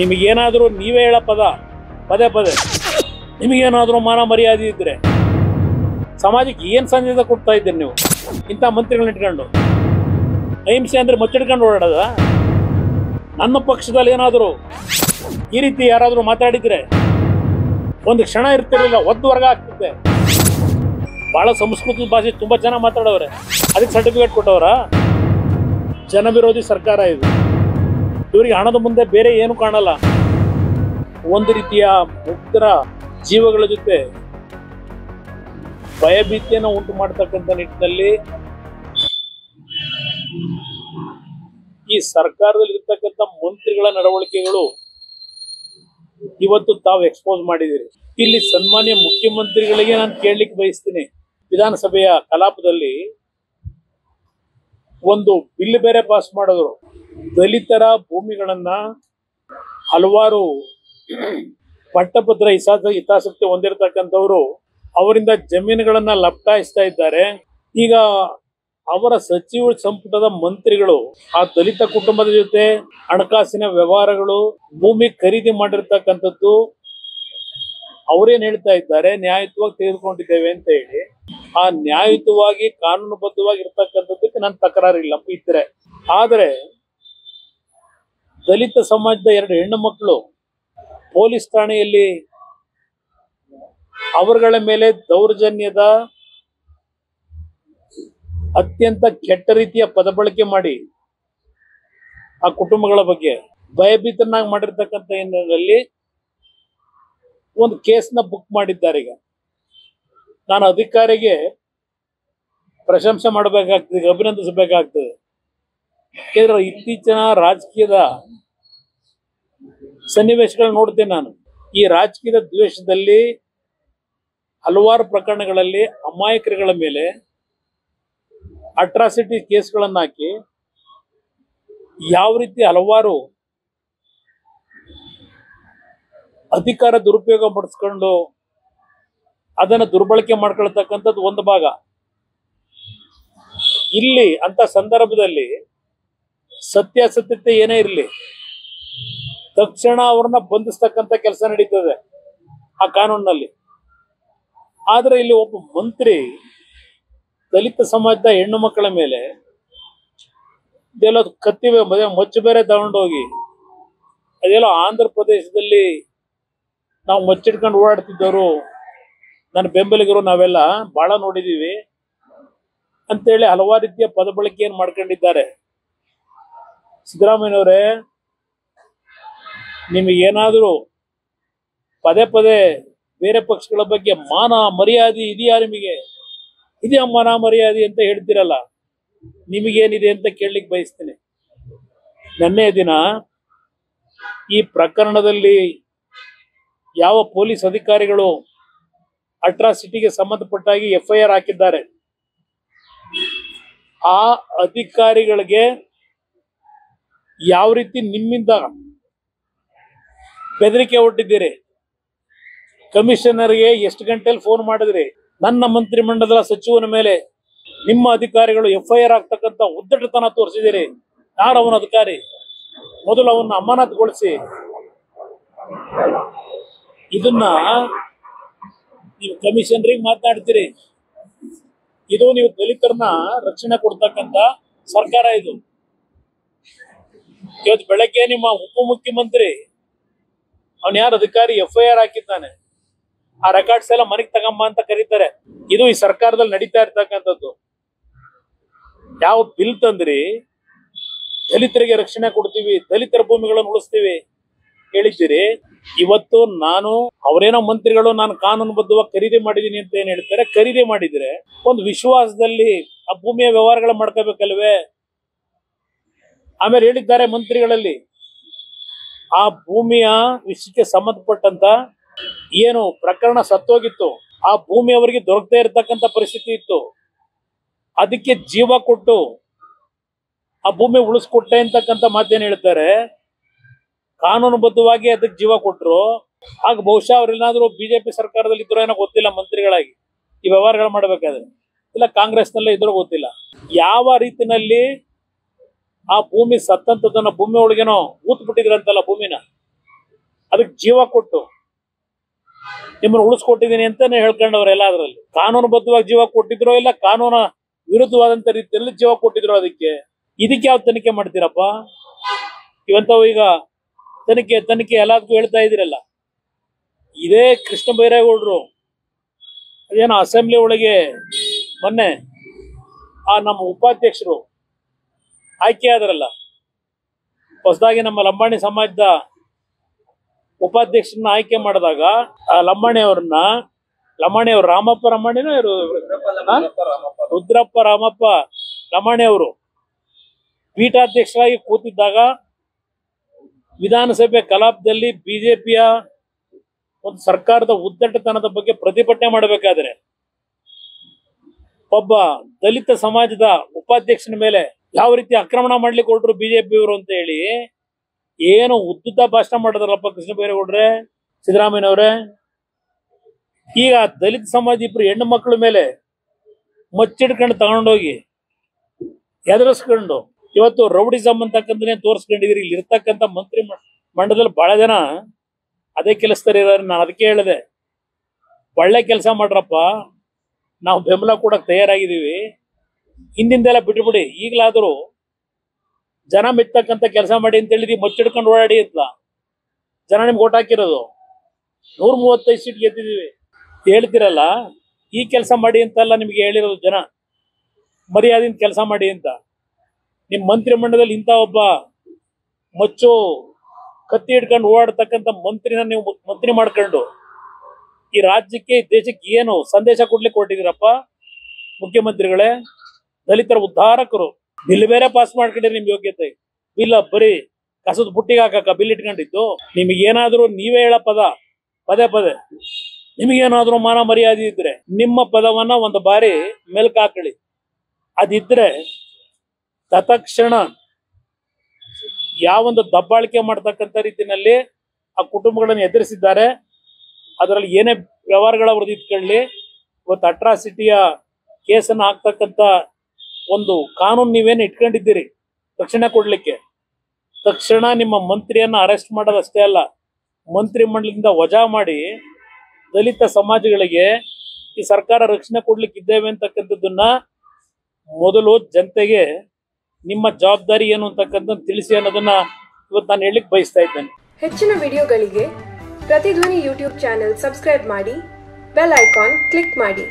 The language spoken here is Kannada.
ನಿಮಗೇನಾದರೂ ನೀವೇ ಹೇಳ ಪದ. ಪದೇ ಪದೇ. ನಿಮಗೇನಾದರೂ ಮಾನ ಮರ್ಯಾದೆ ಇದ್ರೆ. ಸಮಾಜಕ್ಕೆ ಏನು ಸಂದೇಶ ಕೊಡ್ತಾ ಇದ್ದೀರಿ ನೀವು? ಇಂಥ ಮಂತ್ರಿಗಳನ್ನ ಇಟ್ಕೊಂಡು. ಅಹಿಂಸೆ ಅಂದರೆ ಮಚ್ಚಿಡ್ಕೊಂಡು ಓಡಾಡದ? ನನ್ನ ಪಕ್ಷದಲ್ಲಿ ಏನಾದರೂ ಈ ರೀತಿ ಯಾರಾದರೂ ಮಾತಾಡಿದ್ರೆ ಒಂದು ಕ್ಷಣ ಇರ್ತಿರಲಿಲ್ಲ, ಒದ್ದು ವರ್ಗ ಆಗ್ತಿದ್ದೆ. ಬಹಳ ಸಂಸ್ಕೃತ ಭಾಷೆ, ತುಂಬಾ ಚೆನ್ನಾಗಿ ಮಾತಾಡೋರೆ ಅದಕ್ಕೆ ಸರ್ಟಿಫಿಕೇಟ್ ಕೊಟ್ಟವರ? ಜನವಿರೋಧಿ ಸರ್ಕಾರ ಇದು. ಇವರಿಗೆ ಹಣದ ಮುಂದೆ ಬೇರೆ ಏನು ಕಾಣಲ್ಲ. ಒಂದು ರೀತಿಯ ಮುಕ್ತರ ಜೀವಗಳ ಜೊತೆ ಭಯಭೀತಿಯನ್ನು ಉಂಟು ಮಾಡತಕ್ಕಂಥ ನಿಟ್ಟಿನಲ್ಲಿ ಈ ಸರ್ಕಾರದಲ್ಲಿ ಇರ್ತಕ್ಕಂಥ ಮಂತ್ರಿಗಳ ನಡವಳಿಕೆಗಳು ಇವತ್ತು ತಾವು ಎಕ್ಸ್ಪೋಸ್ ಮಾಡಿದಿರಿ ಇಲ್ಲಿ ಸನ್ಮಾನ್ಯ ಮುಖ್ಯಮಂತ್ರಿಗಳಿಗೆ ನಾನು ಕೇಳಲಿಕ್ಕೆ ಬಯಸ್ತೀನಿ. ವಿಧಾನಸಭೆಯ ಕಲಾಪದಲ್ಲಿ ಒಂದು ಬಿಲ್ ಬೇರೆ ಪಾಸ್ ಮಾಡಿದ್ರು. ದಲಿತರ ಭೂಮಿಗಳನ್ನ ಹಲವಾರು ಪಟ್ಟಭದ್ರ ಹಿತಾಸ ಹಿತಾಸಕ್ತಿ ಹೊಂದಿರತಕ್ಕಂಥವ್ರು ಅವರಿಂದ ಜಮೀನುಗಳನ್ನ ಲಪ್ಟಾಯಿಸ್ತಾ ಇದ್ದಾರೆ. ಈಗ ಅವರ ಸಚಿವ ಸಂಪುಟದ ಮಂತ್ರಿಗಳು, ಆ ದಲಿತ ಕುಟುಂಬದ ಜೊತೆ ಹಣಕಾಸಿನ ವ್ಯವಹಾರಗಳು, ಭೂಮಿ ಖರೀದಿ ಮಾಡಿರ್ತಕ್ಕಂಥದ್ದು ಅವರೇನ್ ಹೇಳ್ತಾ ಇದ್ದಾರೆ, ನ್ಯಾಯಯುತವಾಗಿ ತೆಗೆದುಕೊಂಡಿದ್ದೇವೆ ಅಂತ ಹೇಳಿ. ಆ ನ್ಯಾಯಯುತವಾಗಿ ಕಾನೂನುಬದ್ಧವಾಗಿ ಇರ್ತಕ್ಕಂಥದ್ದಕ್ಕೆ ನನ್ನ ತಕರಾರಿಲ್ಲ ಇದ್ರೆ ಆದ್ರೆ ದಲಿತ ಸಮಾಜದ ಎರಡು ಹೆಣ್ಣು ಮಕ್ಕಳು ಪೊಲೀಸ್ ಠಾಣೆಯಲ್ಲಿ ಅವರುಗಳ ಮೇಲೆ ದೌರ್ಜನ್ಯದ ಅತ್ಯಂತ ಕೆಟ್ಟ ರೀತಿಯ ಪದ ಬಳಕೆ ಮಾಡಿ ಆ ಕುಟುಂಬಗಳ ಬಗ್ಗೆ ಭಯಭೀತನಾಗಿ ಮಾಡಿರ್ತಕ್ಕಂಥ ಹಿನ್ನೆಲೆಯಲ್ಲಿ ಒಂದು ಕೇಸ್ನ ಬುಕ್ ಮಾಡಿದ್ದಾರೆ ಈಗ. ನಾನು ಅಧಿಕಾರಿಗೆ ಪ್ರಶಂಸೆ ಮಾಡಬೇಕಾಗ್ತದೆ, ಅಭಿನಂದಿಸಬೇಕಾಗ್ತದೆ. ಯಾಕೆಂದ್ರೆ ಇತ್ತೀಚಿನ ರಾಜಕೀಯದ ಸನ್ನಿವೇಶಗಳು ನೋಡ್ತೇನೆ ನಾನು. ಈ ರಾಜಕೀಯದ ದ್ವೇಷದಲ್ಲಿ ಹಲವಾರು ಪ್ರಕರಣಗಳಲ್ಲಿ ಅಮಾಯಕರುಗಳ ಮೇಲೆ ಅಟ್ರಾಸಿಟಿ ಕೇಸ್ಗಳನ್ನು ಹಾಕಿ ಯಾವ ರೀತಿ ಹಲವಾರು ಅಧಿಕಾರ ದುರುಪಯೋಗ ಪಡಿಸ್ಕೊಂಡು ಅದನ್ನು ದುರ್ಬಳಕೆ ಮಾಡ್ಕೊಳ್ತಕ್ಕಂಥದ್ದು ಒಂದು ಭಾಗ. ಇಲ್ಲಿ ಅಂತ ಸಂದರ್ಭದಲ್ಲಿ ಸತ್ಯಾಸತ್ಯತೆ ಏನೇ ಇರಲಿ, ತಕ್ಷಣ ಅವ್ರನ್ನ ಬಂಧಿಸ್ತಕ್ಕಂಥ ಕೆಲಸ ನಡೀತದೆ ಆ ಕಾನೂನಿನಲ್ಲಿ. ಆದ್ರೆ ಇಲ್ಲಿ ಒಬ್ಬ ಮಂತ್ರಿ, ದಲಿತ ಸಮಾಜದ ಹೆಣ್ಣು ಮಕ್ಕಳ ಮೇಲೆ ಇದೆಲ್ಲ ಕತ್ತಿ ಮದುವೆ ಮಚ್ಚು ಬೇರೆ ತಗೊಂಡೋಗಿ, ಅದೆಲ್ಲ ಆಂಧ್ರ ಪ್ರದೇಶದಲ್ಲಿ ನಾವು ಮಚ್ಚಿಟ್ಕೊಂಡು ಓಡಾಡ್ತಿದ್ದವರು, ನನ್ನ ಬೆಂಬಲಿಗರು ನಾವೆಲ್ಲ ಬಹಳ ನೋಡಿದೀವಿ ಅಂತೇಳಿ ಹಲವಾರು ರೀತಿಯ ಪದ ಬಳಕೆಯನ್ನು ಮಾಡ್ಕೊಂಡಿದ್ದಾರೆ. ಸಿದ್ದರಾಮಯ್ಯನವರೇ ನಿಮಗೇನಾದರೂ ಪದೇ ಪದೇ ಬೇರೆ ಪಕ್ಷಗಳ ಬಗ್ಗೆ ಮಾನ ಮರ್ಯಾದೆ ಇದೆಯಾ ನಿಮಗೆ? ಇದೆಯಾ ಮಾನ ಮರ್ಯಾದೆ ಅಂತ ಹೇಳ್ತಿರಲ್ಲ, ನಿಮಗೇನಿದೆ ಅಂತ ಕೇಳಲಿಕ್ಕೆ ಬಯಸ್ತೀನಿ. ನಿನ್ನೆ ದಿನ ಈ ಪ್ರಕರಣದಲ್ಲಿ ಯಾವ ಪೊಲೀಸ್ ಅಧಿಕಾರಿಗಳು ಅಟ್ರಾಸಿಟಿಗೆ ಸಂಬಂಧಪಟ್ಟಾಗಿ ಎಫ್ ಐ ಆರ್ ಹಾಕಿದ್ದಾರೆ. ಆ ಅಧಿಕಾರಿಗಳಿಗೆ ಯಾವ ರೀತಿ ನಿಮ್ಮಿಂದ ಬೆದರಿಕೆ ಹೊಟ್ಟಿದ್ದೀರಿ? ಕಮಿಷನರ್ಗೆ ಎಷ್ಟು ಗಂಟೆಯಲ್ಲಿ ಫೋನ್ ಮಾಡಿದ್ರಿ? ನನ್ನ ಮಂತ್ರಿಮಂಡಲದ ಸಚಿವನ ಮೇಲೆ ನಿಮ್ಮ ಅಧಿಕಾರಿಗಳು ಎಫ್ ಐ ಉದ್ದಟತನ ತೋರಿಸಿದಿರಿ ಯಾರು ಅವನ ಅಧಿಕಾರಿ. ಮೊದಲು ಅವನ್ನ ಅಮಾನತುಗೊಳಿಸಿ. ಇದನ್ನ ನೀವು ಕಮಿಷನರಿಗೆ ಮಾತನಾಡ್ತೀರಿ. ಇದು ನೀವು ದಲಿತರನ್ನ ರಕ್ಷಣೆ ಕೊಡ್ತಕ್ಕಂತ ಸರ್ಕಾರ ಇದು. ಇವತ್ತು ಬೆಳಗ್ಗೆ ನಿಮ್ಮ ಉಪಮುಖ್ಯಮಂತ್ರಿ, ಅವನ್ ಯಾರು ಅಧಿಕಾರಿ ಎಫ್ ಐ ಆರ್ ಹಾಕಿದ್ದಾನೆ. ಆ ರೆಕಾರ್ಡ್ಸ್ ಎಲ್ಲ ಮನೆಗೆ ತಗೊಂಬ ಅಂತ ಕರೀತಾರೆ. ಇದು ಈ ಸರ್ಕಾರದಲ್ಲಿ ನಡೀತಾ ಇರ್ತಕ್ಕಂಥದ್ದು. ಯಾವ ಬಿಲ್ ತಂದ್ರಿ, ದಲಿತರಿಗೆ ರಕ್ಷಣೆ ಕೊಡ್ತೀವಿ, ದಲಿತರ ಭೂಮಿಗಳನ್ನು ಉಳಿಸ್ತೀವಿ ಹೇಳಿದ್ದೀರಿ ಇವತ್ತು ನಾನು, ಅವರೇನೋ ಮಂತ್ರಿಗಳು, ನಾನು ಕಾನೂನುಬದ್ಧವಾಗಿ ಖರೀದಿ ಮಾಡಿದೀನಿ ಅಂತ ಏನ್ ಹೇಳ್ತಾರೆ, ಖರೀದಿ ಮಾಡಿದ್ರೆ, ಒಂದು ವಿಶ್ವಾಸದಲ್ಲಿ ಆ ಭೂಮಿಯ ವ್ಯವಹಾರಗಳ ಮಾಡ್ಕೋಬೇಕಲ್ವೇ? ಆಮೇಲೆ ಹೇಳಿದ್ದಾರೆ ಮಂತ್ರಿಗಳಲ್ಲಿ, ಆ ಭೂಮಿಯ ವಿಷಯಕ್ಕೆ ಸಂಬಂಧಪಟ್ಟಂತ ಏನು ಪ್ರಕರಣ ಸತ್ತೋಗಿತ್ತು, ಆ ಭೂಮಿ ಅವರಿಗೆ ದೊರಕದೇ ಇರತಕ್ಕಂತ ಪರಿಸ್ಥಿತಿ ಇತ್ತು. ಅದಕ್ಕೆ ಜೀವ ಕೊಟ್ಟು ಆ ಭೂಮಿ ಉಳಿಸ್ಕೊಟ್ಟೆ ಅಂತಕ್ಕಂಥ ಮಾತೇನು ಹೇಳ್ತಾರೆ. ಕಾನೂನುಬದ್ಧವಾಗಿ ಅದಕ್ಕೆ ಜೀವ ಕೊಟ್ಟರು ಆಗ ಬಹುಶಃ ಅವ್ರೇನಾದ್ರೂ ಬಿಜೆಪಿ ಸರ್ಕಾರದಲ್ಲಿ ಇದ್ರೂ ಏನೋ ಗೊತ್ತಿಲ್ಲ ಮಂತ್ರಿಗಳಾಗಿ. ಈ ವ್ಯವಹಾರಗಳು ಮಾಡಬೇಕಾದ್ರೆ. ಇಲ್ಲ ಕಾಂಗ್ರೆಸ್ನಲ್ಲೇ ಇದ್ರೂ ಗೊತ್ತಿಲ್ಲ. ಯಾವ ರೀತಿನಲ್ಲಿ ಆ ಭೂಮಿ ಸತ್ತಂತದನ್ನ ಭೂಮಿ ಒಳಗೇನೋ ಊತ್ ಬಿಟ್ಟಿದ್ರಂತಲ್ಲ ಭೂಮಿನ? ಅದಕ್ಕೆ ಜೀವ ಕೊಟ್ಟು ನಿಮ್ಮನ್ನ ಉಳಿಸ್ಕೊಟ್ಟಿದ್ದೀನಿ ಅಂತಾನೆ ಹೇಳ್ಕೊಂಡವ್ರೆಲ್ಲ ಅದರಲ್ಲಿ ಕಾನೂನುಬದ್ಧವಾಗಿ ಜೀವ ಕೊಟ್ಟಿದ್ರೋ ಇಲ್ಲ, ಕಾನೂನ ವಿರುದ್ಧವಾದಂತ ರೀತಿಯಲ್ಲಿ ಜೀವ ಕೊಟ್ಟಿದ್ರು ಅದಕ್ಕೆ? ಇದಕ್ಕೆ ಯಾವ ತನಿಖೆ ಮಾಡ್ತೀರಪ್ಪ? ಇವಂತವು ಈಗ ತನಿಖೆ ತನಿಖೆ ಎಲ್ಲದಕ್ಕೂ ಹೇಳ್ತಾ ಇದ್ದೀರಲ್ಲ. ಇದೇ ಕೃಷ್ಣ ಬೈರೇಗೌಡರು ಅದೇನೋ ಅಸೆಂಬ್ಲಿ ಒಳಗೆ ಮೊನ್ನೆ ಆ ನಮ್ಮ ಉಪಾಧ್ಯಕ್ಷರು ಆಯ್ಕೆ ಆದ್ರಲ್ಲ. ಹೊಸದಾಗಿ ನಮ್ಮ ಲಂಬಾಣಿ ಸಮಾಜದ ಉಪಾಧ್ಯಕ್ಷರನ್ನ ಆಯ್ಕೆ ಮಾಡಿದಾಗ ಆ ಲಂಬಾಣಿ ಅವ್ರನ್ನ, ಲಂಬಾಣಿ ಅವ್ರು ರಾಮಪ್ಪ ಲಂಬಾಣಿನೋ ರುದ್ರಪ್ಪ ರಾಮಪ್ಪ ಲಂಬಾಣಿಯವರು ಪೀಠಾಧ್ಯಕ್ಷರಾಗಿ ಕೂತಿದ್ದಾಗ ವಿಧಾನಸಭೆ ಕಲಾಪದಲ್ಲಿ ಬಿಜೆಪಿಯ ಒಂದು ಸರ್ಕಾರದ ಉದ್ದಟತನದ ಬಗ್ಗೆ ಪ್ರತಿಭಟನೆ ಮಾಡಬೇಕಾದ್ರೆ ಒಬ್ಬ ದಲಿತ ಸಮಾಜದ ಉಪಾಧ್ಯಕ್ಷನ ಮೇಲೆ ಯಾವ ರೀತಿ ಆಕ್ರಮಣ ಮಾಡ್ಲಿಕ್ಕೆ ಬಿಜೆಪಿ ಬಿಜೆಪಿಯವರು ಅಂತ ಹೇಳಿ ಏನು ಉದ್ದುದ್ದ ಭಾಷಣ ಮಾಡಿದ್ರಲ್ಲಪ್ಪ ಕೃಷ್ಣ ಬೈರೇಗೌಡ್ರೆ, ಸಿದ್ದರಾಮಯ್ಯನವ್ರೆ? ಈಗ ದಲಿತ ಸಮಾಜ ಇಬ್ರು ಹೆಣ್ಣು ಮಕ್ಕಳ ಮೇಲೆ ಮಚ್ಚಿಡ್ಕೊಂಡು ತಗೊಂಡೋಗಿ ಎದುರಿಸ್ಕೊಂಡು ಇವತ್ತು ರೌಡಿಸಮ್ ಅಂತಕ್ಕಂಥನೇ ತೋರಿಸ್ಕೊಂಡಿದ್ದೀರಿ. ಇಲ್ಲಿ ಇರ್ತಕ್ಕಂಥ ಮಂತ್ರಿ ಮಂಡಲದಲ್ಲಿ ಬಹಳ ಜನ ಅದೇ ಕೆಲಸದಲ್ಲಿ ಇರೋರು. ನಾನು ಅದಕ್ಕೆ ಹೇಳಿದೆ, ಒಳ್ಳೆ ಕೆಲಸ ಮಾಡ್ರಪ್ಪ. ನಾವು ಬೆಂಬಲ ಕೊಡಕ್ಕೆ ತಯಾರಾಗಿದ್ದೀವಿ. ಹಿಂದಿಂದೆಲ್ಲ ಬಿಟ್ಬಿಡಿ. ಈಗಲಾದರೂ ಜನ ಮೆತ್ತಕ್ಕಂಥ ಕೆಲಸ ಮಾಡಿ ಅಂತ ಹೇಳಿದ್ವಿ ಮಚ್ಚಿಡ್ಕೊಂಡು ಓಡಾಡಿ ಅಂತ. ಜನ ನಿಮ್ಗೆ ಓಟ್ ಹಾಕಿರೋದು. ನೂರ ಮೂವತ್ತೈದು ಸೀಟ್ ಗೆದ್ದಿದ್ದೀವಿ. ಹೇಳ್ತಿರಲ್ಲ, ಈ ಕೆಲಸ ಮಾಡಿ ಅಂತೆಲ್ಲ ನಿಮ್ಗೆ ಹೇಳಿರೋದು ಜನ. ಮರ್ಯಾದೆಯಿಂದ ಕೆಲಸ ಮಾಡಿ ಅಂತ. ನಿಮ್ಮ ಮಂತ್ರಿ ಮಂಡಲದಲ್ಲಿ ಇಂಥ ಒಬ್ಬ ಮಚ್ಚು ಕತ್ತಿ ಹಿಡ್ಕೊಂಡು ಓಡಾಡ್ತಕ್ಕಂಥ ಮಂತ್ರಿನ ನೀವು ಮಂತ್ರಿ ಮಾಡ್ಕೊಂಡು ಈ ರಾಜ್ಯಕ್ಕೆ ದೇಶಕ್ಕೆ ಏನು ಸಂದೇಶ ಕೊಡ್ಲಿಕ್ಕೆ ಕೊಟ್ಟಿದ್ದೀರಪ್ಪ ಮುಖ್ಯಮಂತ್ರಿಗಳೇ ದಲಿತರ ಉದ್ಧಾರಕರು ಬಿಲ್ ಬೇರೆ ಪಾಸ್ ಮಾಡ್ಕೊಂಡಿರಿ ನಿಮ್ ಯೋಗ್ಯತೆ. ಬಿಲ್ಲ ಬರೀ ಕಸದ ಬುಟ್ಟಿಗೆ ಹಾಕಕ್ಕ ಬಿಲ್ ಇಟ್ಕೊಂಡಿದ್ದು. ನಿಮಗೆ ಏನಾದ್ರು ನೀವೇ ಹೇಳ ಪದ. ಪದೇ ಪದೇ. ನಿಮಗೇನಾದ್ರೂ ಮಾನ ಮರ್ಯಾದೆ ಇದ್ರೆ ನಿಮ್ಮ ಪದವನ್ನ ಒಂದು ಬಾರಿ ಮೆಲ್ಕ್ ಹಾಕಳಿ ಅದಿದ್ರೆ ತತ್ಕ್ಷಣ ಯಾವೊಂದು ದಬ್ಬಾಳಿಕೆ ಮಾಡ್ತಕ್ಕಂಥ ರೀತಿಯಲ್ಲಿ ಆ ಕುಟುಂಬಗಳನ್ನು ಎದುರಿಸಿದ್ದಾರೆ. ಅದರಲ್ಲಿ ಏನೇ ವ್ಯವಹಾರಗಳ ಇಟ್ಕೊಳ್ಳಿ. ಇವತ್ತು ಅಟ್ರಾಸಿಟಿಯ ಕೇಸನ್ನು ಹಾಕ್ತಕ್ಕಂಥ ಒಂದು ಕಾನೂನು ನೀವೇನು ಇಟ್ಕೊಂಡಿದ್ದೀರಿ? ತಕ್ಷಣ ಕೊಡ್ಲಿಕ್ಕೆ. ತಕ್ಷಣ ನಿಮ್ಮ ಮಂತ್ರಿಯನ್ನ ಅರೆಸ್ಟ್ ಮಾಡೋದಷ್ಟೇ ಅಲ್ಲ ಮಂತ್ರಿ ಮಂಡಲದಿಂದ ವಜಾ ಮಾಡಿ ದಲಿತ ಸಮಾಜಗಳಿಗೆ ಈ ಸರ್ಕಾರ ರಕ್ಷಣೆ ಕೊಡ್ಲಿಕ್ಕೆ ಇದ್ದೇವೆ ಅಂತಕ್ಕಂಥದ್ದನ್ನ ಮೊದಲು ಜನತೆಗೆ ನಿಮ್ಮ ಜವಾಬ್ದಾರಿ ಏನು ಅಂತಕ್ಕಂಥ ತಿಳಿಸಿ ಅನ್ನೋದನ್ನ ಇವತ್ತು ನಾನು ಹೇಳಲಿಕ್ಕೆ ಬಯಸ್ತಾ ಇದ್ದೇನೆ. ಹೆಚ್ಚಿನ ವಿಡಿಯೋಗಳಿಗೆ ಪ್ರತಿಧ್ವನಿ ಯೂಟ್ಯೂಬ್ ಚಾನೆಲ್ ಸಬ್ಸ್ಕ್ರೈಬ್ ಮಾಡಿ, ಬೆಲ್ ಐಕಾನ್ ಕ್ಲಿಕ್ ಮಾಡಿ.